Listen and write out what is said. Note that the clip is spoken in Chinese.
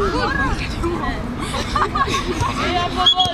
哎呀，宝宝。